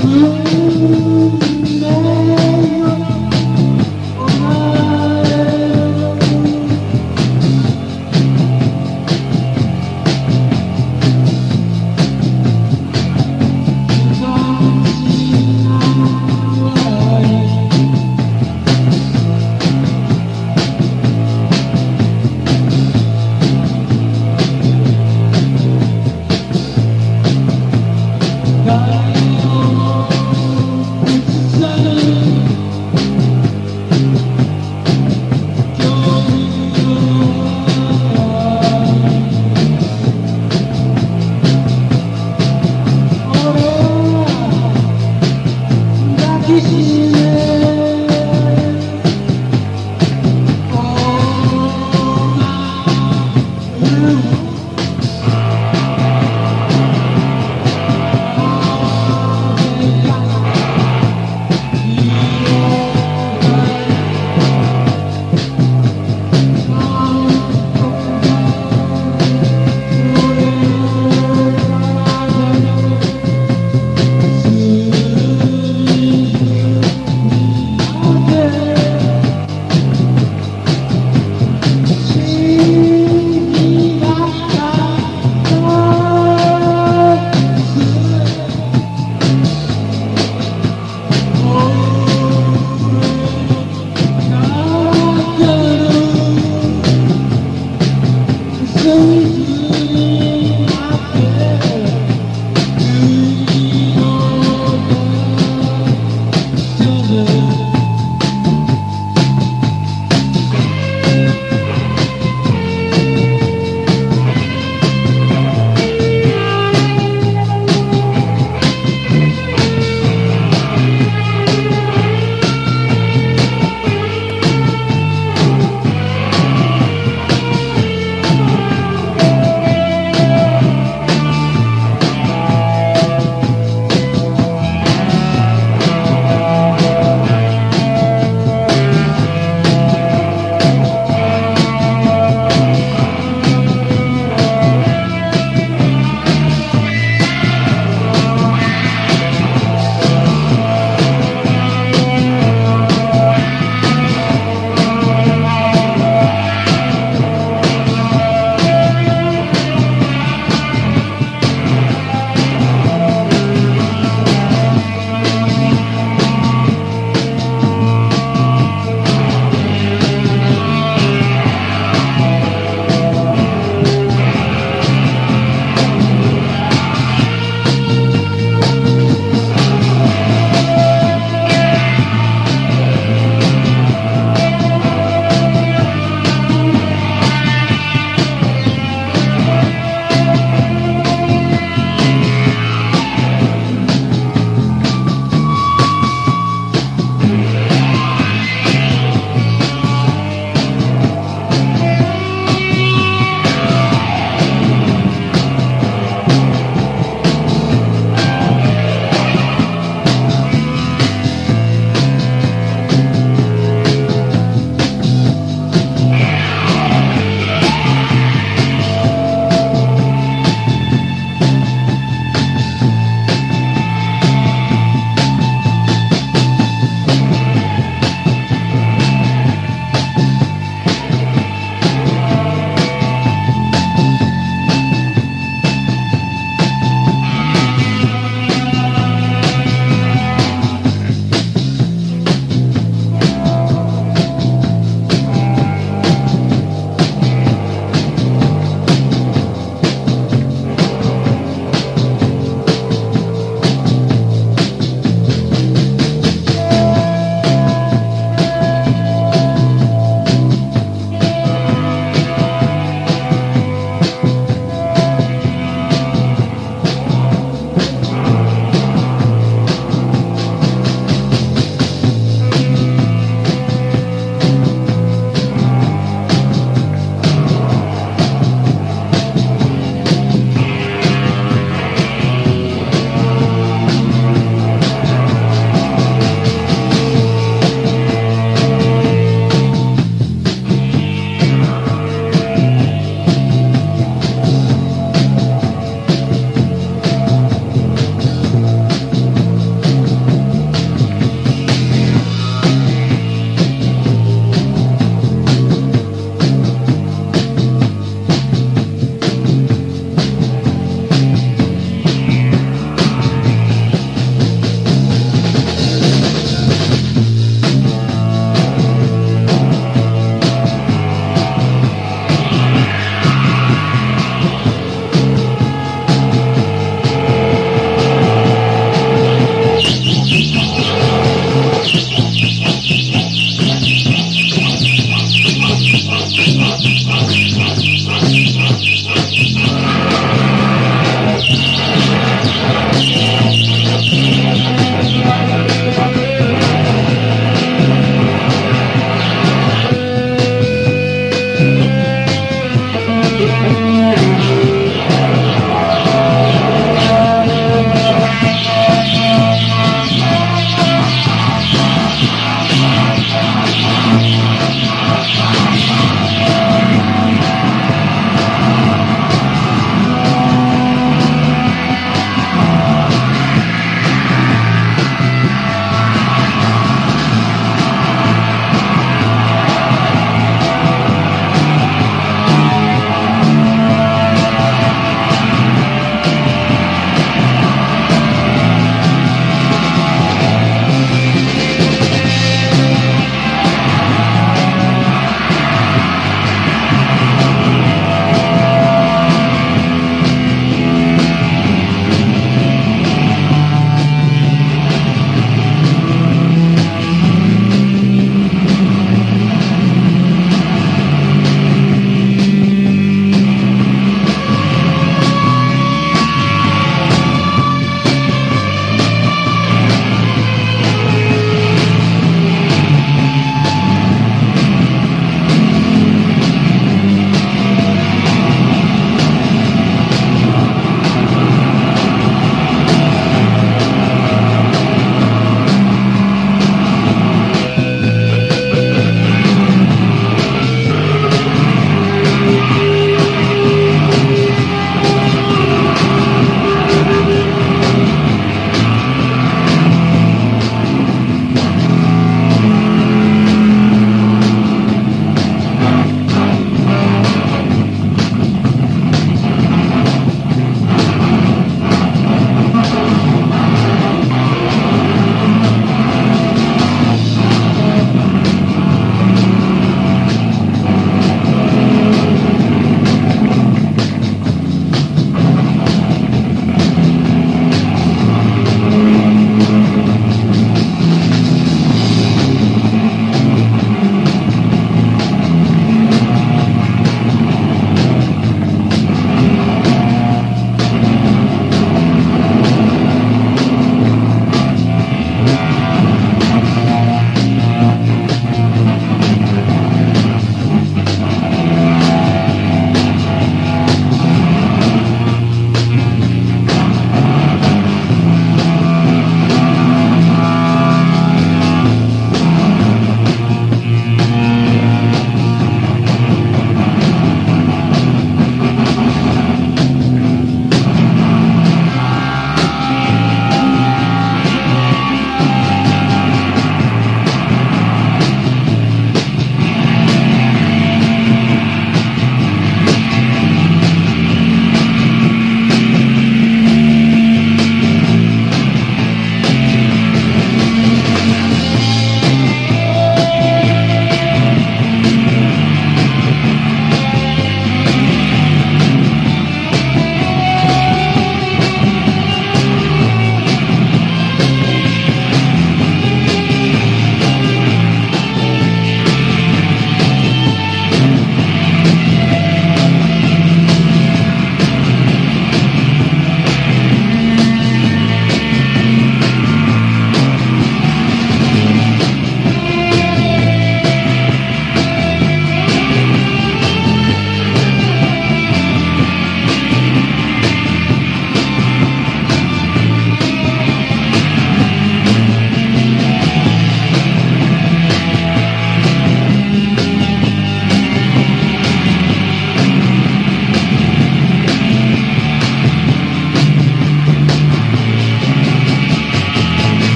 Oh, no.